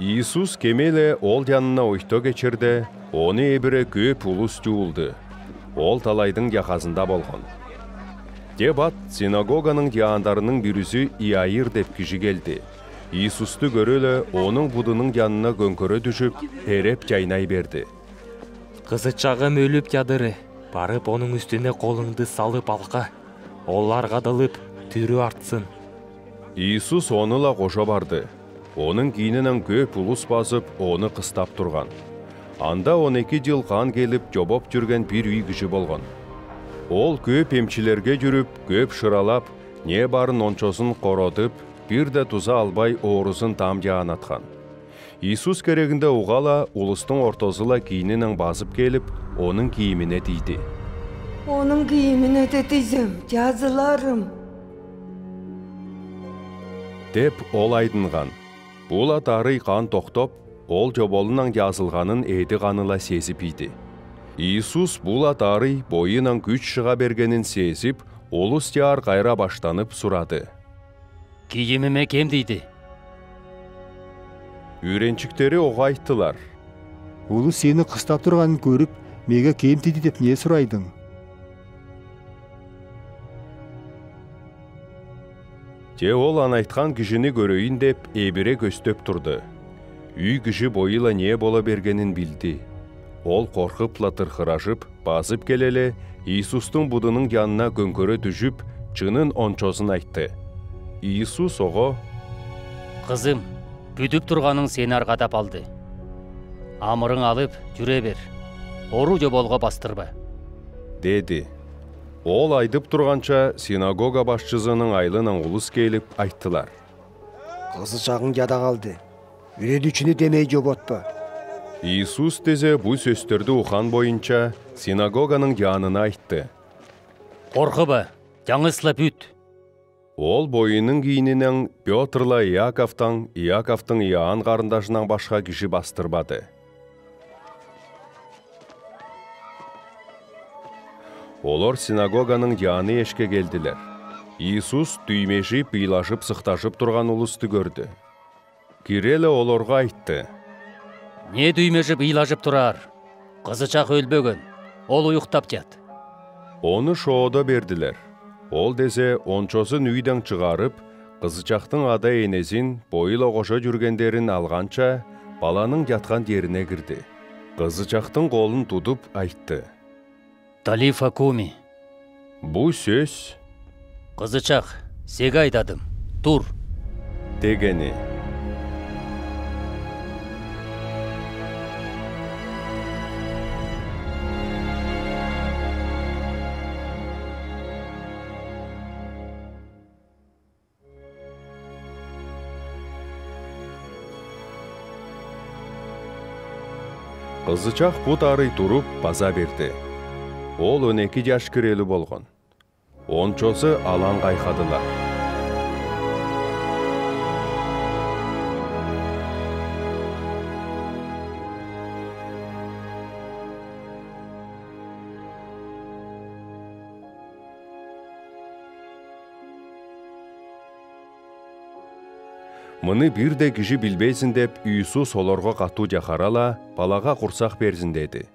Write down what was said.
иисус кемеле ол янына ойто кечирде оны эбире көп улус жуулду ол талайдың жақасында болған. Деп ат синагоганың диандарының бірісі иаир деп киши келді. Иисусты көрөлө оның будының янына көңкөрө түшүп эреп жайнай берди кызычагым өлүп жадыры барып оның үстүнө колуңду салып алга ол аргадылып түрү артсын. Иисус оныла кошо барды. Оның кийининен көп улус басып оны кыстап турган анда 12 жыл кан келип жобоп жүрген бир үй киши болгон ол көп эмчилерге жүрүп көп шыралап не барын ончосун коротуп бир да туза албай оорусун там жаанаткан иисус керегинде угала улустун ортосула кийининен басып келип onun кийимине тийди Оның киіміне де жазыларым. деп ол айдынган бул атары кан токтоп ол жоболунан жазылганын эди каныла сезип ийди. Иисус бул атары боюнан күч чыга бергенин сезип улус жаар кайра баштанып сурады. Кийимиме кем тийди үйренчиктери ого айттылар. Улус сени кыстап турганын көрүп меге кем тиди деп не сурайдың? Же ол аны айткан кишини көрөйүн деп эбире көздөп турду үй киши боюла не боло бергенин билди ол коркупла тыркырашып басып келеле иисустун будунун янына көңкөрө түшүп чынын ончосун айтты иисус ого кызым бүдүп турганың сени аргадап алды амырың алып жүрө бер ору жоболго бастырба деди ол айдып турганча синагога башчысынын айлынан улус келип айттылар кызычагың жада калды үрөдүчүнү демей жоботпо иисус дезе бул сөздөрдү ухан боюнча синагоганын жанына айтты. Коркуба жаңысыла бүт ол боюнун кийининен петрла иаковтан иаковтун иоанн карындашынан башка киши бастырбады олар синагоганың яны эшке келдилер иисус түймешип ыйлашып сыкташып турган улусту көрдү киреле олорго айтты не дүймешип ыйлашып турар кызычак өлбөгөн ол уюктап жат оны шоодо бердилер ол дезе ончосун үйдөн чыгарып кызычактын ада энесин боюла кошо жүргендерин алганча баланын жаткан жерине кирди кызычактын колун тутуп айтты талифа куми бул сөз кызычак сеге айдадым тур. Дегени кызычак бут арый туруп база берди ол 12 жаш кирелүү болгон ончосу алаң кайкадылар мыны бир да киши билбесин деп иисус олорго катуу жакарала балага курсак берсин деди